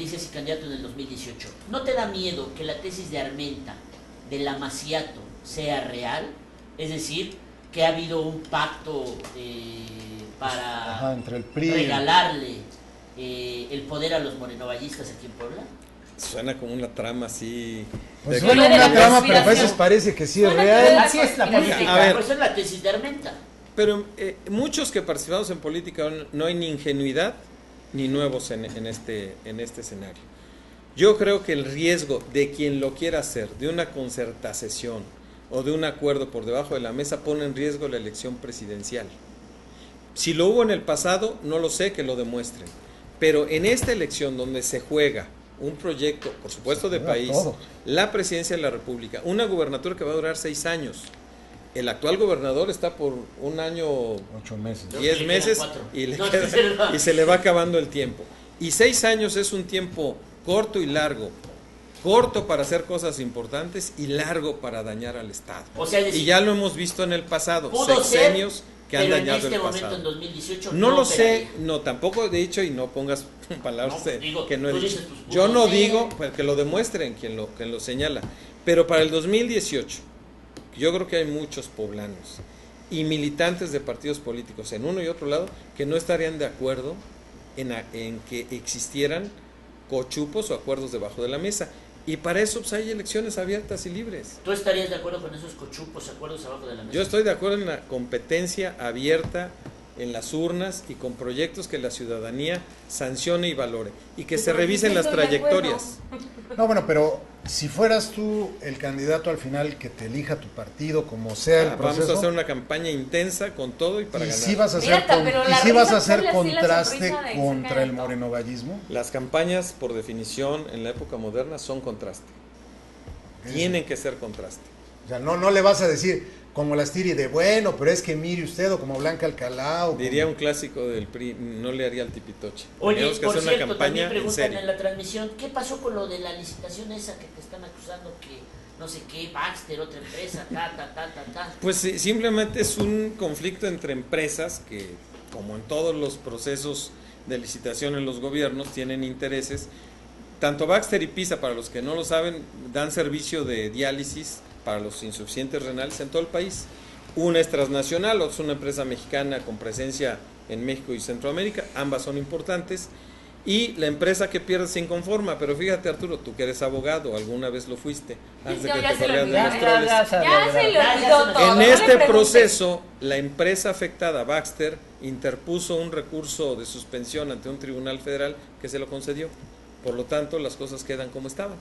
Dices, y candidato en el 2018. ¿No te da miedo que la tesis de Armenta, del amaciato, sea real? Es decir, que ha habido un pacto eh, para Ajá, entre el PRI. regalarle eh, el poder a los morenovallistas aquí en Puebla. Suena como una trama así. Pues suena de una la trama, pero a veces parece que sí es real. Así es la política. A ver. Por eso es la tesis de Armenta. Pero eh, muchos que participamos en política no hay ni ingenuidad ni nuevos en, en este, en este escenario. Yo creo que el riesgo de quien lo quiera hacer, de una concertación o de un acuerdo por debajo de la mesa, pone en riesgo la elección presidencial. Si lo hubo en el pasado, no lo sé que lo demuestren. Pero en esta elección donde se juega un proyecto, por supuesto, de país, la presidencia de la República, una gubernatura que va a durar seis años. El actual gobernador está por un año Ocho meses. Creo que 10 le meses y, le No, queda- se le va. y se le va acabando el tiempo. Y seis años es un tiempo corto y largo. Corto para hacer cosas importantes y largo para dañar al Estado. O sea, es decir, y ya lo hemos visto en el pasado, sexenios ser, que han pero dañado en este el momento, pasado. en 2018, No lo sé, no, tampoco he dicho y no pongas palabras No, digo, que no he dicho. pues, Yo no ser. digo, pues que lo demuestren quien lo, quien lo señala. Pero para el 2018, yo creo que hay muchos poblanos y militantes de partidos políticos en uno y otro lado que no estarían de acuerdo en, a- en que existieran cochupos o acuerdos debajo de la mesa. Y para eso pues, hay elecciones abiertas y libres. ¿Tú estarías de acuerdo con esos cochupos, acuerdos abajo de la mesa? Yo estoy de acuerdo en la competencia abierta en las urnas y con proyectos que la ciudadanía sancione y valore y que Pues, se revisen las trayectorias. No, bueno, pero si fueras tú el candidato al final que te elija tu partido, como sea el Ah, Vamos proceso, a hacer una campaña intensa con todo y para y ganar. si vas a hacer, con- y sí vas a hacer contraste contra el esto. morenovallismo. Las campañas, por definición, en la época moderna son contraste. Tienen que ser contraste. O sea, no, no le vas a decir como las tiri de bueno, pero es que mire usted, o como Blanca Alcalá, o Diría como- un clásico del PRI, no le haría al tipitoche. Oye, Tenemos que por hacer cierto, una también en preguntan en, serio. la transmisión, ¿qué pasó con lo de la licitación esa que te están acusando que no sé qué, Baxter, otra empresa, ta, ta, ta, ta, ta? Pues sí, simplemente es un conflicto entre empresas que, como en todos los procesos de licitación en los gobiernos, tienen intereses. Tanto Baxter y Pisa, para los que no lo saben, dan servicio de diálisis para los insuficientes renales en todo el país. Una es transnacional, otra es una empresa mexicana con presencia en México y Centroamérica, ambas son importantes. Y la empresa que pierde se inconforma, pero fíjate Arturo, tú que eres abogado, alguna vez lo fuiste, antes de que te corrieran de los troles. ya, se olvidó todo. En este proceso, la empresa afectada, Baxter, interpuso un recurso de suspensión ante un tribunal federal que se lo concedió. Por lo tanto, las cosas quedan como estaban.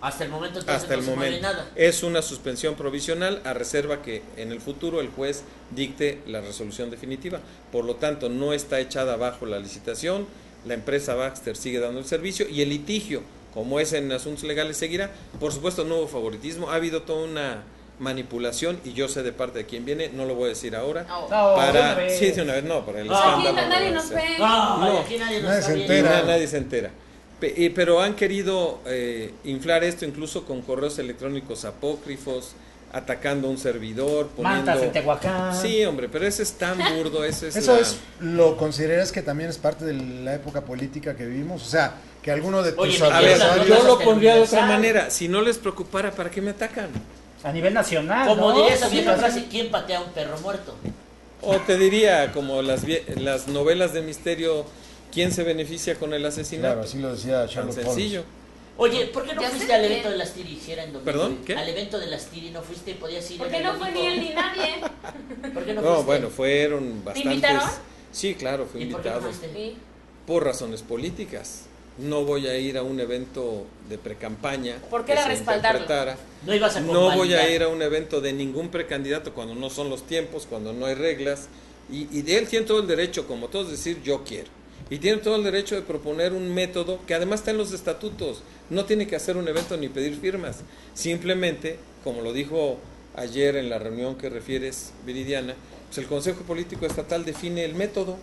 Hasta el momento entonces Hasta el no se mueve momento. nada. Es una suspensión provisional a reserva que en el futuro el juez dicte la resolución definitiva. Por lo tanto, no está echada abajo la licitación, la empresa Baxter sigue dando el servicio y el litigio, como es en asuntos legales, seguirá. Por supuesto, no hubo favoritismo, ha habido toda una manipulación y yo sé de parte de quién viene, no lo voy a decir ahora. No. De Para, vez. sí, de una vez no, para el No, Aquí nadie nos ve. No, No. aquí nadie nos Nadie se entera. nadie se entera. Pe- y- pero han querido eh, inflar esto incluso con correos electrónicos apócrifos, atacando a un servidor, poniendo... Mantas en Tehuacán. Sí, hombre, pero ese es tan burdo, ese es Eso la- es, ¿lo consideras que también es parte de la época política que vivimos? O sea, que alguno de tus Oye, A ver, yo lo pondría de otra manera. Si no les preocupara, ¿para qué me atacan? A nivel nacional. Como ¿no? diría esa Sí, vieja frase, ¿quién patea a un perro muerto? O te diría, como las, vie- las novelas de misterio, ¿quién se beneficia con el asesinato? Claro, así lo decía Tan Sherlock sencillo. Holmes. Oye, ¿por qué no Ya fuiste al que- evento de las Tiri si era en domingo? ¿Perdón? ¿Qué? Al evento de las Tiri no fuiste, podías ir Porque en el no fue ni él ni nadie. ¿Por qué no, No, fuiste? bueno, fueron bastantes... invitaron? Sí, claro, fui ¿Y por qué no invitado. fuiste? Por razones políticas. No voy a ir a un evento de precampaña. ¿Por qué era respaldarlo? No ibas a No voy a ir a un evento de ningún precandidato cuando no son los tiempos, cuando no hay reglas. Y, y de él tiene todo el derecho, como todos, decir yo quiero. Y tiene todo el derecho de proponer un método que además está en los estatutos. No tiene que hacer un evento ni pedir firmas. Simplemente, como lo dijo ayer en la reunión que refieres, Viridiana, pues el Consejo Político Estatal define el método.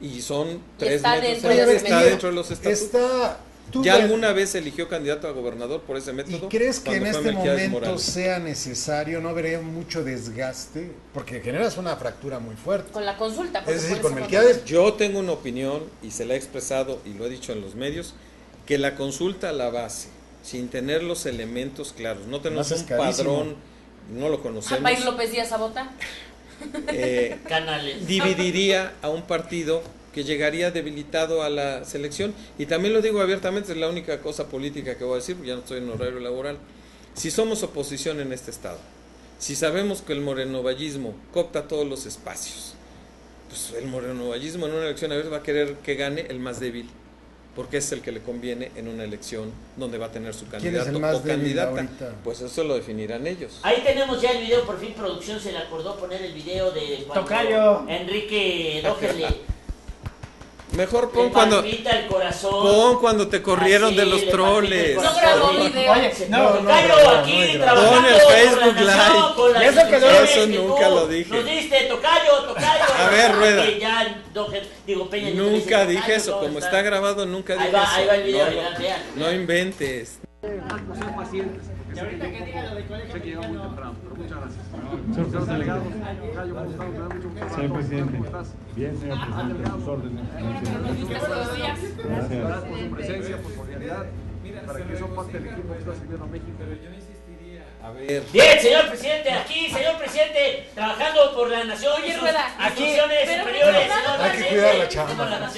Y son tres está métodos. dentro de está dentro de los estatutos. Esta ¿Tú, ¿Ya alguna vez eligió candidato a gobernador por ese ¿Y método? crees que en este momento Morales. sea necesario, no habría mucho desgaste? Porque generas una fractura muy fuerte. Con la consulta. porque Es decir, por con Melquiades, Yo tengo una opinión y se la he expresado y lo he dicho en los medios, que la consulta a la base, sin tener los elementos claros, no tenemos un carísimo. padrón, no lo ¿Va conocemos, a López Díaz a votar? eh, Canales. dividiría a un partido que llegaría debilitado a la selección. Y también lo digo abiertamente, es la única cosa política que voy a decir, porque ya no estoy en horario laboral. Si somos oposición en este estado, si sabemos que el morenovallismo copta todos los espacios, pues el morenovallismo en una elección a veces va a querer que gane el más débil, porque es el que le conviene en una elección donde va a tener su ¿Quién es el candidato o candidata. ahorita? Pues eso lo definirán ellos. Ahí tenemos ya el video, por fin producción se le acordó poner el video de cuando Tocayo. Enrique le, Mejor pon cuando, palpita el corazón. pon cuando te corrieron Así, de los troles. No grabó video. Oye, no, no, aquí no, no, trabajando Pon el Facebook nación, Live. con las Y eso que no- Eso nunca lo dije. Nos diste, Tocayo, Tocayo. A ver, Rueda. Ya, digo, Peña Nunca dije "Tocayo, eso, ¿cómo como está?". está grabado, nunca Ahí dije va, eso. ahí va el video, no, vean, vean, no inventes. sean pacientes. Y ahorita que diga lo de colegio Sé que llega muy temprano, pero muchas gracias. Señor delegado, Cayo, ¿cómo estás? Me da mucho gusto Señor presidente. ¿Cómo estás? Bien, señor presidente, a sus órdenes. Buenos días. Gracias por su presencia, por su solidaridad, para que son parte del equipo que está sirviendo a México. A ver, Bien, señor presidente, aquí, señor presidente, trabajando por la nación Oye, y sus Rueda, instituciones pero superiores, hay que presidente, cuidar la chamba.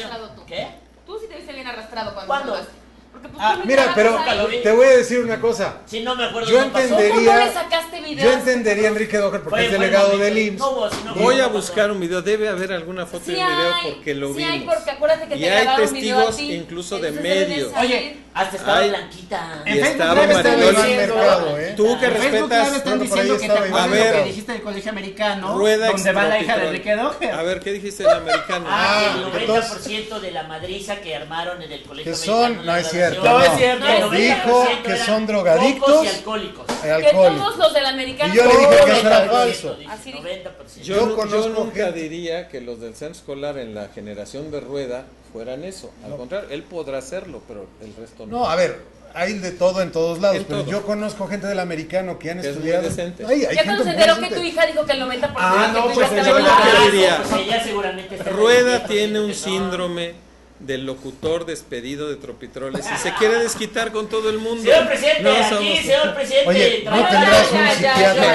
¿Qué? Tú sí te viste bien arrastrado cuando ¿Cuándo? Porque pues Ah, mira, pero ahí. te voy a decir una cosa. Si no me acuerdo, Yo no pasó. ¿Cómo entendería- no le sacaste video? Yo entendería a Enrique Docker porque Fue- es delegado del IMSS. No si no voy a buscar un video. Debe haber alguna foto Sí y un video hay, porque lo sí vimos. hay, porque acuérdate que y te hay grabaron video a testigos ti. incluso de Entonces debe medios. Oye, Hasta estaba Ay. blanquita. En Facebook estaba Live Está están en mercado, ¿eh? Tú que En respetas. están por ahí diciendo que te acuerdas lo que dijiste del colegio americano, Rueda donde va la hija de. Enrique. A ver, ¿qué dijiste del americano? Ah, Ah, el 90% entonces- de la madriza que armaron en el colegio Que son- no es cierto, no es cierto. el 90% Dijo que son drogadictos. y alcohólicos. Que todos los del americano. Y yo le dije que eso era falso. Dijo, Así dijo. 90%. Yo, Yo nunca gente- diría que los del centro escolar en la generación de rueda fueran eso. Al contrario, él podrá hacerlo, pero el resto no. No, a ver, hay de todo en todos lados, En pero todo. yo conozco gente del americano que han Que es estudiado. decente. Ay, hay Ya gente cuando se enteró que tu hija dijo que el 90% Ah, de no, pues yo lo en que la- Ah, diría. pues ella seguramente está en el Rueda 10% tiene un no. síndrome del locutor despedido de Tropitroles y se quiere desquitar con todo el mundo. Señor presidente, No aquí, somos- señor presidente. Oye, ¿no tendrás un psiquiatra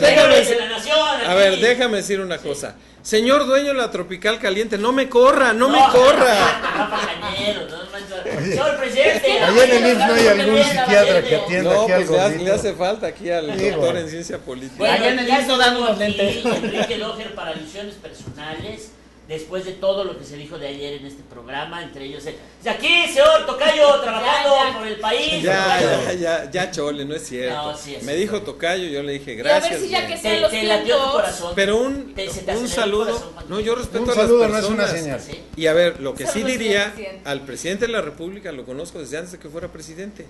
déjame- A ver, déjame decir una cosa. Señor dueño de la Tropical Caliente, no me corra, no, me No, corra. No manches. Señor presidente. Ahí en el IMSS no hay algún psiquiatra que atienda No, aquí al pues le hace, gordito. le hace falta aquí al Sí, doctor bueno. en ciencia política. Bueno, Allá en el IMSS no dan aquí lentes. Enrique Loger para alusiones personales. Después de todo lo que se dijo de ayer en este programa, entre ellos, eh, aquí, señor Tocayo, trabajando Ya, ya. por el país. Ya, ya, ya, ya, chole, no es cierto. No, sí es me cierto. dijo Tocayo, yo le dije Y a gracias. ver si ya que güey". sean Te, los te latió tu corazón. Pero un, Te- se te un el saludo. corazón No, yo respeto Un a las saludo no es personas. una señal. Sí. Y a ver, lo que sí diría al presidente de la República, lo conozco desde antes de que fuera presidente.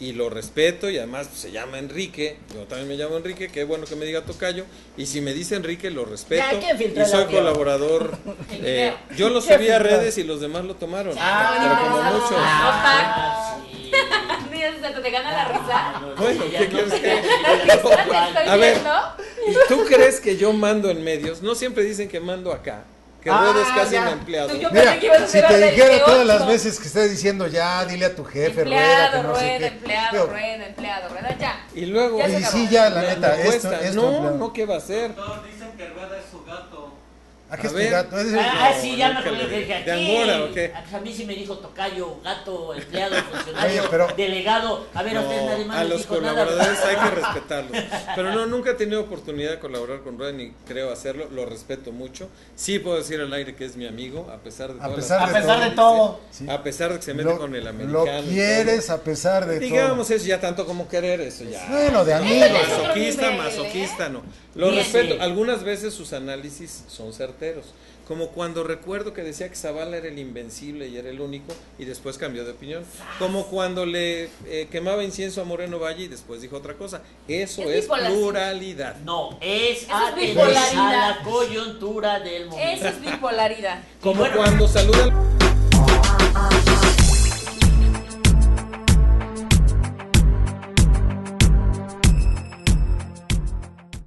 Y lo respeto y además se llama Enrique, yo también me llamo Enrique, qué bueno que me diga Tocayo. Y si me dice Enrique, lo respeto. Y soy colaborador. Eh, yo lo ¿Qué subí a redes y los demás lo tomaron. Ah, pero no, como no, muchos. no. Ah, sí. Mira, se te gana la risa. Bueno, Ya ¿qué no quieres te- que- Estoy A ver. viendo. ¿Y tú crees que yo mando en medios? No siempre dicen que mando acá. Que Ah, Rueda es casi ya. un empleado. Yo- Mira, que ibas a si te dijera de todas las veces que estés diciendo ya, dile a tu jefe, rueda, Empleado, que no sé rueda, qué. empleado, Digo, rueda, empleado, rueda, ya. Y luego. Ya Y sí, ya, la me- neta, me esto, cuesta. esto. no, empleado. no, ¿qué va a hacer? Dicen que Rueda es su gato. ¿A qué A es tu gato? Es el- Ah, sí, ya me acuerdo dije. dije ¿De aquí. Angora o qué? A mí sí me dijo tocayo, gato, empleado, funcionario, Oye, pero- delegado. A ver, a ustedes nadie No, más a los dijo nada. colaboradores hay que respetarlos. Pero no, nunca he tenido oportunidad de colaborar con Rueda ni creo hacerlo. Lo respeto mucho. Sí puedo decir al aire que es mi amigo, a pesar de A todas pesar las A pesar todo. de todo. Sí. A pesar de que se mete Lo, con el lo americano. todo. quieres a pesar de Digamos todo. eso ya tanto como querer, eso ya. Bueno, de amigos. Masoquista, masoquista, no. Lo respeto. Algunas veces sus análisis son certeros. Como cuando recuerdo que decía que Zavala era el invencible y era el único y después cambió de opinión. Como cuando le eh, quemaba incienso a Moreno Valle y después dijo otra cosa. Eso Es es, pluralidad. No, es Eso es atender bipolaridad. a la coyuntura del momento. Esa es bipolaridad. Como bueno. cuando saluda al-